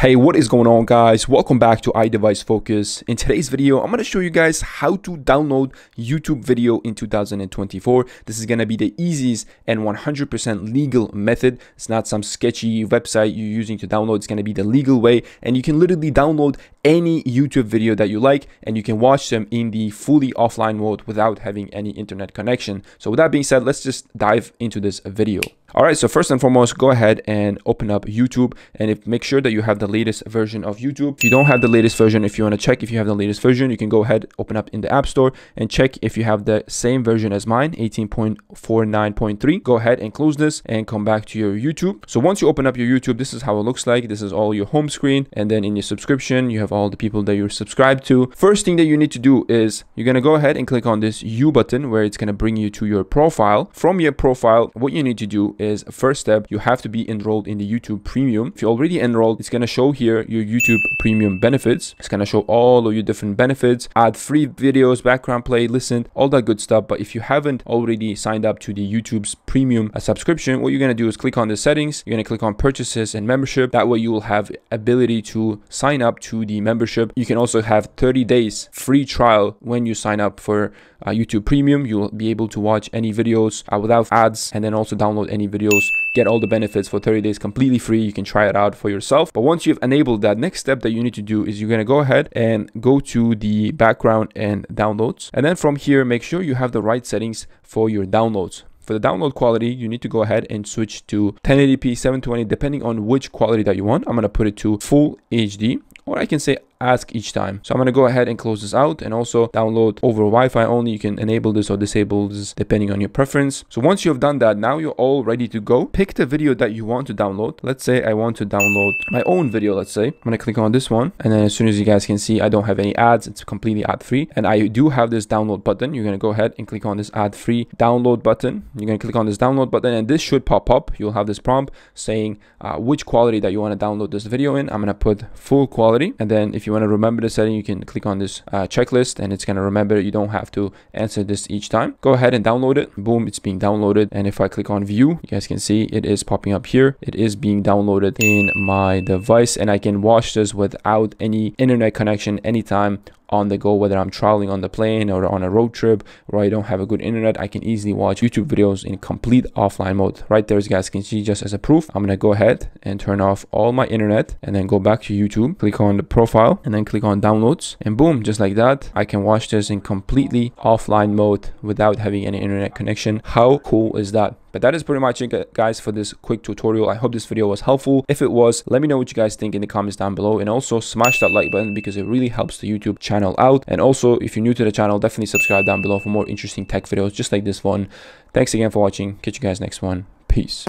Hey, what is going on guys? Welcome back to iDevice Focus. In today's video, I'm going to show you guys how to download YouTube video in 2024. This is going to be the easiest and 100% legal method. It's not some sketchy website you're using to download. It's going to be the legal way and you can literally download any YouTube video that you like and you can watch them in the fully offline mode without having any internet connection. So with that being said, let's just dive into this video. All right, so first and foremost, go ahead and open up YouTube and if, make sure that you have the latest version of YouTube. If you don't have the latest version, if you want to check if you have the latest version, you can go ahead, open up in the App Store and check if you have the same version as mine, 18.49.3. Go ahead and close this and come back to your YouTube. So once you open up your YouTube, this is how it looks like. This is all your home screen. And then in your subscription, you have all the people that you're subscribed to. First thing that you need to do is you're going to go ahead and click on this U button where it's going to bring you to your profile. From your profile, what you need to do is is first step, you have to be enrolled in the YouTube Premium. If you're already enrolled, it's going to show here your YouTube Premium benefits. It's going to show all of your different benefits, ad free videos, background play, listen, all that good stuff. But if you haven't already signed up to the YouTube's Premium uh, subscription, what you're going to do is click on the settings. You're going to click on purchases and membership. That way you will have ability to sign up to the membership. You can also have 30 days free trial when you sign up for uh, YouTube Premium. You'll be able to watch any videos uh, without ads and then also download any videos, get all the benefits for 30 days completely free. You can try it out for yourself. But once you've enabled that, next step that you need to do is you're going to go ahead and go to the background and downloads. And then from here, make sure you have the right settings for your downloads. For the download quality, you need to go ahead and switch to 1080p 720 depending on which quality that you want. I'm going to put it to full HD or I can say ask each time. So I'm going to go ahead and close this out and also download over Wi-Fi only. You can enable this or disable this depending on your preference. So once you've done that, now you're all ready to go. Pick the video that you want to download. Let's say I want to download my own video, let's say. I'm going to click on this one. And then as soon as you guys can see, I don't have any ads. It's completely ad free. And I do have this download button. You're going to go ahead and click on this ad free download button. You're going to click on this download button and this should pop up. You'll have this prompt saying uh, which quality that you want to download this video in. I'm going to put full quality. And then if you want to remember the setting, you can click on this uh, checklist and it's going to remember you don't have to answer this each time. Go ahead and download it. Boom, it's being downloaded. And if I click on view, you guys can see it is popping up here. It is being downloaded in my device and I can watch this without any internet connection anytime on the go, whether I'm traveling on the plane or on a road trip where I don't have a good internet, I can easily watch YouTube videos in complete offline mode. Right there, as you guys can see, just as a proof, I'm gonna go ahead and turn off all my internet and then go back to YouTube, click on the profile and then click on downloads and boom, just like that, I can watch this in completely offline mode without having any internet connection. How cool is that? But that is pretty much it guys for this quick tutorial. I hope this video was helpful. If it was, let me know what you guys think in the comments down below and also smash that like button because it really helps the YouTube channel out. And also if you're new to the channel, definitely subscribe down below for more interesting tech videos just like this one. Thanks again for watching. Catch you guys next one. Peace.